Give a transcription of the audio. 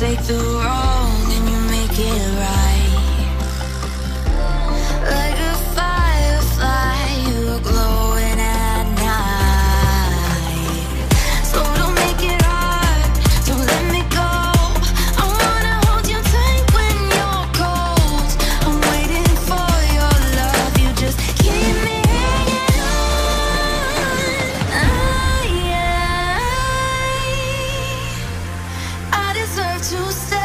take the wrong and you make it right. deserve to stay.